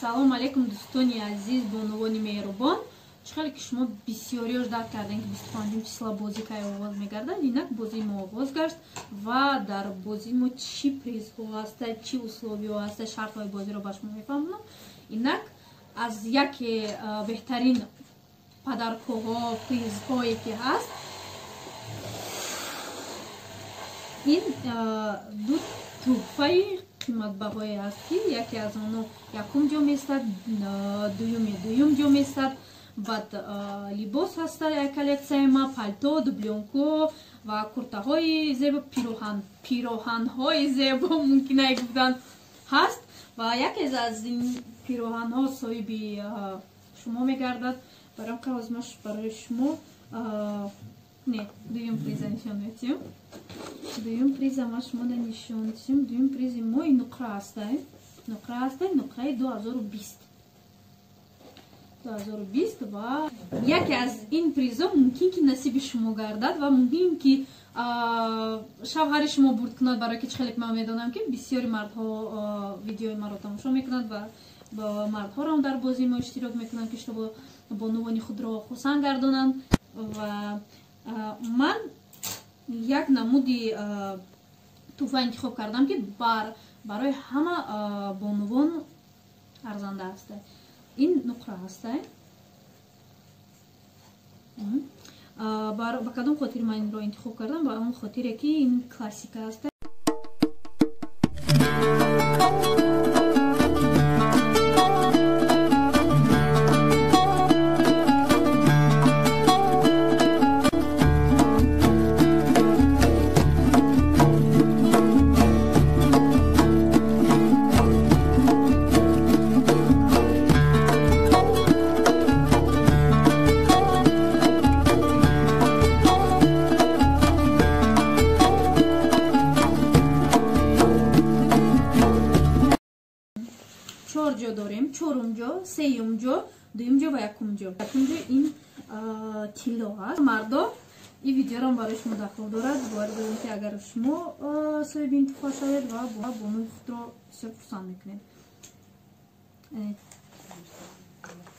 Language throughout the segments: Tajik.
салом алейкум дӯстони азиз бонувони меҳрубон. Чухеле ки шумо бисёриёш дарк кардем ки бисту панҷум числа бозӣ кай оғоз мегардад? Инак бозии мо оғоз гашт ва дар бозии мо чӣ призҳо ҳаста чӣ условиҳо ҳаста шартҳои бозиро ба шумо мефаҳмонам инак аз яке беҳтарин падаркоҳо призҳое ки ҳаст ин ду туҳфаи қиматбаҳое ҳаст ки яке аз оно якум ҷо меистад дуюми дуюм ҷо меистад баъд либос ҳаста коллекцияи ма палто дублёнко ва куртаҳои зебо пироҳан пироҳанҳои зебо мумкина гуфтан ҳаст. Ва яке аз ин пироҳанҳо соҳиби шумо мегардад. Барам қағозмаш барои шумо не дуюм приза нишон метиҳм дуюм приза ма шумода нишон дишем дуюм призи мои нуқра ҳастай нуқра ҳастай нуқраи ду ҳазору бист 2020 ва яке аз ин призо мумкин ки насиби шумо гардад ва мумкин ки шавҳари шумо бурд кунад барое ки чихеле ман медонам ки бисёри мардҳо видеои маро тамошо мекунанд ва мардҳоро дар бозии мо иштирок мекунанд ки шумо бонувони худро хусанд гардонанд ва ман як намуди туҳфа интихоб кардам ки барои ҳама бонувон арзанда ҳастад ин нуқра ҳастай ба кадом хотир ман инро интихоб кардам ба он хотире ки ин классика ҳастай дуюмҷо ва якумҷо. Якумҷо ин тилло аст. Мардо ин видеоро барои шумо дахол дорад. Боярдорем ки агар шумо соҳиби интихо шавед ва бонуи худро бисёр хурсанд мекунед.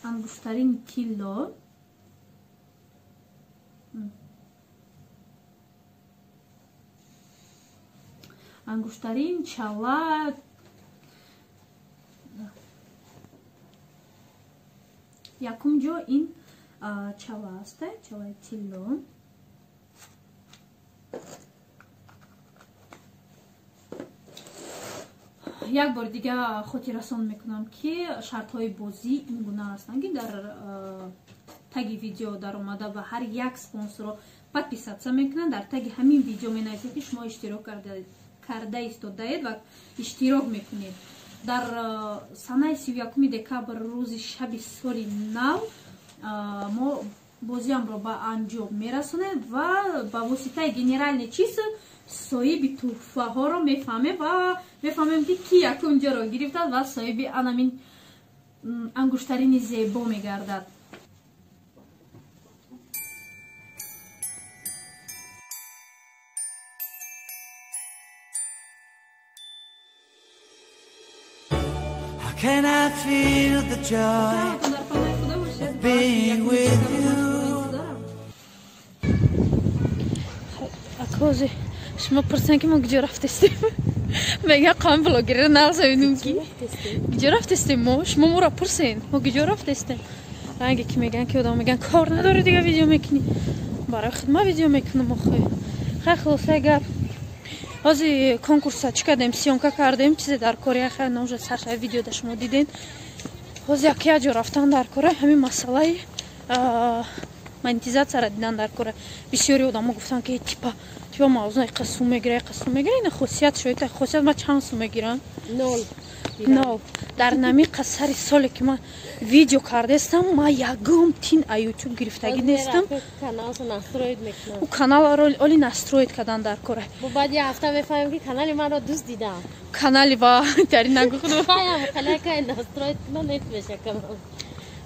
Ангуштарини тилло. Ангуштарин чала якум ҷо ин чала аста чалаи тилло як бор дига хотиррасон мекунам ки шартҳои бозӣ ин гуна ҳастанд ки дар таги видео даромада ва ҳар як спонсоро подписатсия мекунанд. Дар таги ҳамин видео менависед ки шумо иштирок карда истодаед ва иштирок мекунед дар санаи сиюякуми декабр рӯзи шаби соли нав мо бозиамро ба анҷом мерасонем ва ба воситаи генерални числ соҳиби туҳфаҳоро мефаҳмем ва мефаҳмем ки ки якумҷоро гирифтад ва соҳиби анамин ангуштарини зебо мегардад Can I feel the joy of being with you? Акози, шумо пурсанд ки мо куҷо рафтестем? Мега қам блогера назавидум ки куҷо рафтестем мо? Шумо моро пурсен, мо куҷо рафтестем? Ранге ки меган ки одам меган кор надори дига видео мекунӣ. Барои хидмат видео мекунам охӯ. Хай хулоса гап ҳози конкурса чӣ кардем? Сиёнка кардем? Чизе дар кори яха ножа саршаи видеода шумо дидем. Ҳози як яҷо рафтан дар кора ҳамин масъалаи монетизатсияра дидан дар кора бисёри одамо гуфтан ки типа типа мавзуи иқа сум мегира иқа сум мегира ина хусият шоид хусият ма чанд сум мегирам? Нол нол дар намиқа сари соле ки ман видео кардестам ман ягон тин а ютуб гирифтагӣ нестам. каналро оли настроид кардан дар кора. Канали ва тари нагуфтам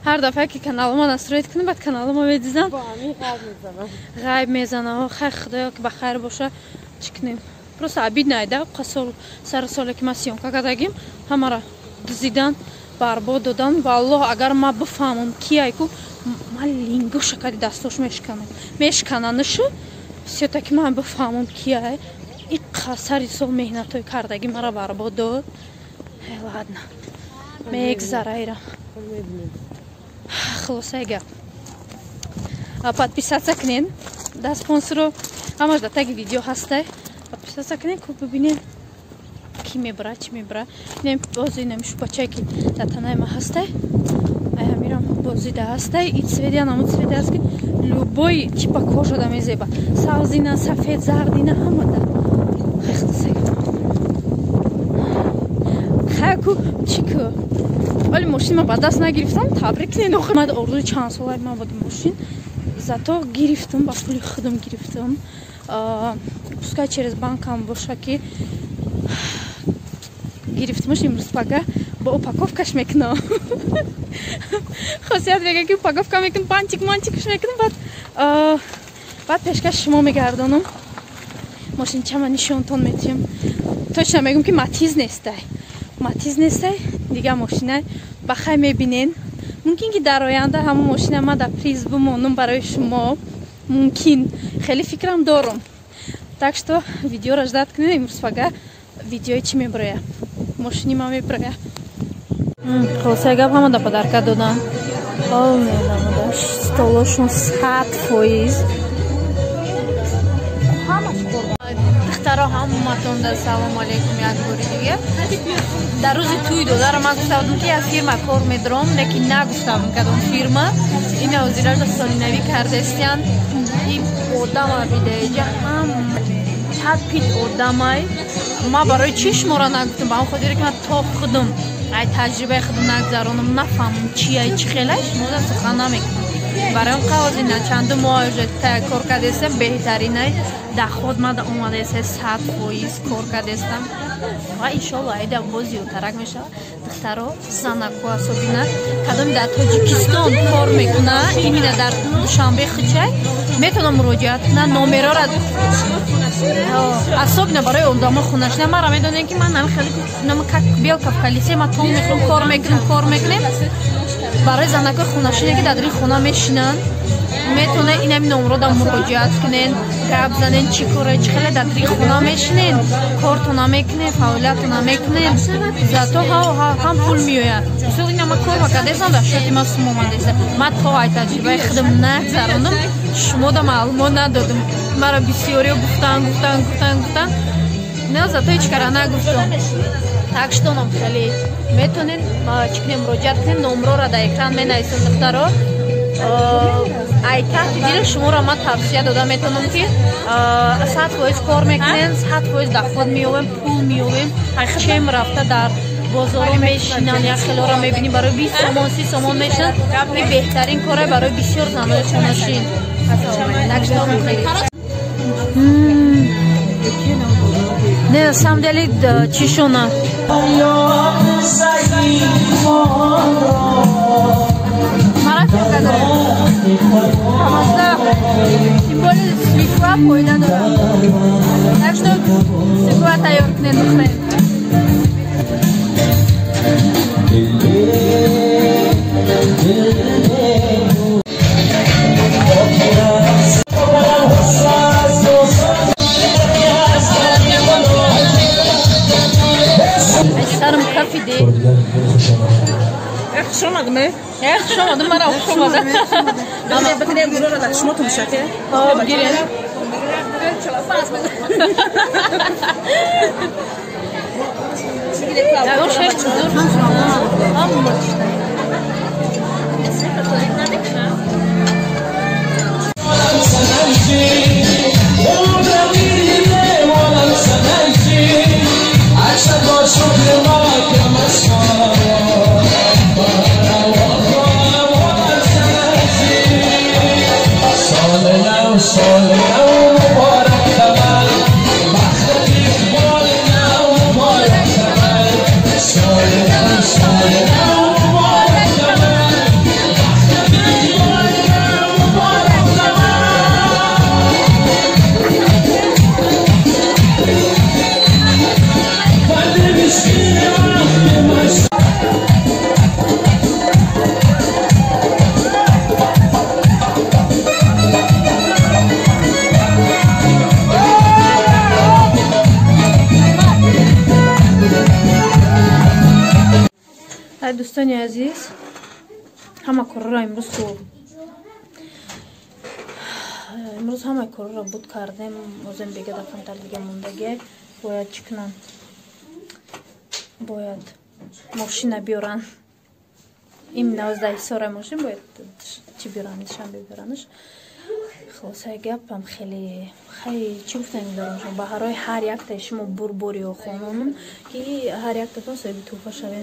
ҳар дафъае ки каналама настроид кунем баъд каналама медизам. Ғайб мезанам хай худоё ки бахайр боша чӣ кунем просто обидно айда сари соле ки ма сиёнка кардагим ҳамара дузидан барбод додан валлоҳ агар ман бифаҳмам кияй ку ман линго шакари дастош мешканам мешкананышу сётаки ман бифаҳмам кияй и сари сол меҳнатҳои кардаги мара барбод дод. Ладно. Мегзараира хулосаи гап. Подписаться кунед да спонсоро. Ҳамаш да таги видео ҳастай подписаться кунед ку бибинед ки мебара чи мебара инам бози инам шупачае ки да танаи ма ҳастай. Аямирам бози да ҳастай. И цветия намуд цвети аст ки любой типа кожада мезеба. Савзина сафед зардина ҳама да. Хайку чику вале мошин ма ба даст нагирифтам табрик ненохмад орзуи чанд солаи ман буд мошин. Зато гирифтам ба пули худам гирифтам пускай через банкам боша ки гирифтамаш имрӯз пага ба упаковкаш мекунам хосият мега ки упаковка мекун панчик манчикаш мекунам бад баъд пешкаш шумо мегардонам. Мошинчама нишонтон метиҳам точно мегӯм ки матиз нестай матиз нестай дигар мошина ба хай мебинен. Мумкин ки дар оянда ҳама мошина ма дар приз бимонам барои шумо. Мумкин. Хеле фикрам дорам так что видеоро ждат кунед имрӯз фага видеои чӣ меброя? Мошини ма меброя? Хулосаи гап ҳама да падарка додан столошон сад фоиз духтаро ҳаматонда салому алейкум як бори дигар дар рӯзи тӯи додара ман гуфтавдум ки аз фирма кор медорам лекин нагуфтам кадом фирма. Ина озиража солинавӣ кардестиян и одама бидаеҷа ҳам чапит одамай ма барои чи шуморо нагуфтам ба он хотире ки ман то худам ай таҷрибаи худам нагзаронам нафаҳмам чияй чӣ хелай? Шумода сухан намекунам барои он қавозина чанду моҳ уже кор кардестам беҳтаринай даход мада омадаеста сад фоиз кор кардестам ва иншолла айда боз зиёдтарак мешава. Духтаро занаку асобина. Кадоми дар тоҷикистон кор мекуна имина дар душанбе хичай метавонам муроҷиат куна номерора асобина барои одамо хунашина мара медонем ки ман хеле как белка в колесе ма том мехом кор мекунем кор мекунем. Барои занакои хунашине ки дар дили хона мешинанд метавонед инами номрода муроҷиат кунед гап занед чӣ коре чӣ хеле дар дили хона мешинед корто намекунед фаъолиятто намекунед зато ҳам пул меояд. Мисол инама кор вакадесам дар шоти ма сумомадеса ма то ай таҷрибаи худам нагзаронам шумода маълумот надодам мара бисёриё гуфтан гуфтан гуфтан гуфтан. Не зато ҳеч кара нагуфтам так что нам хеле? Метонед чӣ кунем муроҷиат кунем номрора дар экран менависем духтаро ай таҳти дили шуморо ман тавсия дода метавонам ки сад фоиз кор мекунем сад фоиз даход меёвем пул меёвем чем рафта дар бозоро мешинанд як хелоро мебинем барои бист сомон си сомон мешинанд и беҳтарин кора барои бисёр занои хонашин не на самом деле чишона более свекла пойда так что свекла тайёркне olmadı. Ama bakın ev durur da şmotum şake. Hop girin. Ya o şey dur. Amma. Sen de дӯстони азиз ҳама корро имрӯз хуб имрӯз ҳамаи корро буд кардем озем дега дафантар дига мондагӣ бояд чӣ кунанд бояд мошина биёран им навоздаҳи сора мошин бояд чӣ биёран нишан бибиёранаш хулосаи гапам хеле хай чӣ гуфтан дорам баҳарои ҳар яктаи шумо бурбори охононам ки ҳар яктатон соҳиби тӯҳфа шавед